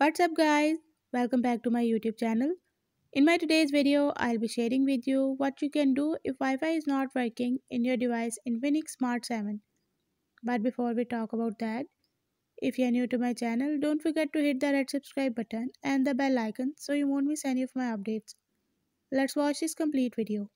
What's up guys? Welcome back to my YouTube channel. In my today's video, I'll be sharing with you what you can do if Wi-Fi is not working in your device in Infinix Smart 7. But before we talk about that, if you're new to my channel, don't forget to hit the red subscribe button and the bell icon so you won't miss any of my updates. Let's watch this complete video.